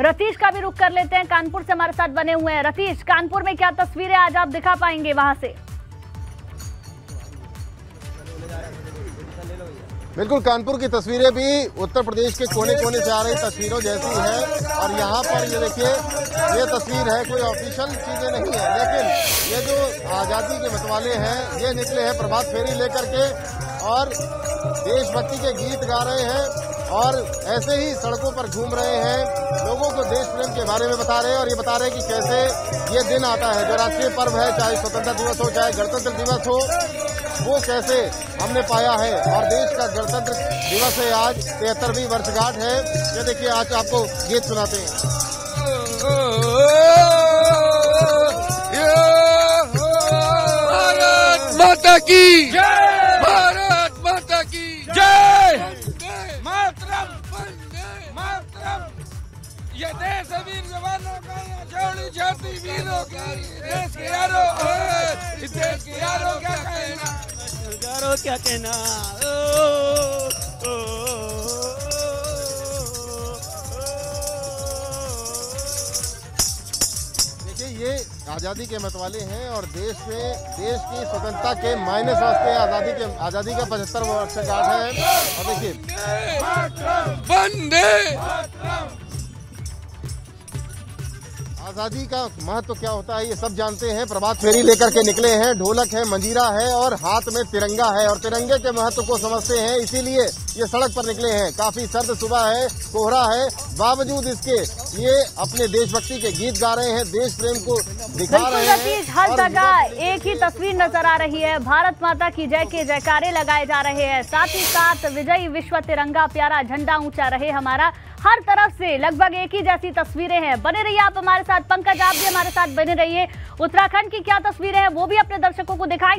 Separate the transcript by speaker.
Speaker 1: रतीश का भी रुख कर लेते हैं। कानपुर से हमारे साथ बने हुए हैं। रतीश, कानपुर में क्या तस्वीरें आज आप दिखा पाएँगे वहाँ से?
Speaker 2: बिल्कुल, कानपुर की तस्वीरें भी उत्तर प्रदेश के कोने कोने से आ रही तस्वीरों जैसी है। और यहाँ पर ये देखिए, ये तस्वीर है, कोई ऑफिशियल चीज़ें नहीं है। लेकिन ये जो आज़ादी के मतवाले हैं, ये निकले हैं प्रभात फेरी लेकर के और देशभक्ति के गीत गा रहे हैं। और ऐसे ही सड़कों पर घूम रहे हैं। लोगों को देश प्रेम के बारे में बता रहे हैं और ये बता रहे हैं कि कैसे ये दिन आता है। जो राष्ट्रीय पर्व है चाहे स्वतंत्रता दिवस हो चाहे गणतंत्र दिवस हो वो कैसे हमने पाया है। और देश का गणतंत्र दिवस है आज तिहत्तरवीं वर्षगांठ है। ये देखिए आज आपको गीत सुनाते हैं।
Speaker 3: भारत माता की। भारत ये देश वीर जवानों का ये वीरों की देश के देश के क्या कहना
Speaker 4: क्या कहना
Speaker 2: आज़ादी के मतवाले हैं और देश में देश की स्वतंत्रता के मायने समझते हैं आज़ादी के आज़ादी का पचहत्तर वर्ष वर्षगांठ है और देखिए
Speaker 3: वंदे
Speaker 2: आज़ादी का महत्व तो क्या होता है ये सब जानते हैं। प्रभात फेरी लेकर के निकले हैं। ढोलक है मंजीरा है और हाथ में तिरंगा है और तिरंगे के महत्व को समझते हैं। इसीलिए ये सड़क पर निकले हैं। काफ़ी सर्द सुबह है कोहरा है। बावजूद इसके ये अपने देशभक्ति के गीत गा रहे हैं देश प्रेम को दिखा रहे हैं
Speaker 1: हर जगह एक ही तस्वीर नज़र आ रही है। भारत माता की जय के जयकारे लगाए जा रहे हैं। साथ ही साथ विजयी विश्व तिरंगा प्यारा झंडा ऊँचा रहे हमारा। हर तरफ़ से लगभग एक ही जैसी तस्वीरें हैं। बने रहिए आप हमारे साथ। पंकज, आप भी हमारे साथ बने रहिए। उत्तराखंड की क्या तस्वीरें हैं, वो भी अपने दर्शकों को दिखाएँगे।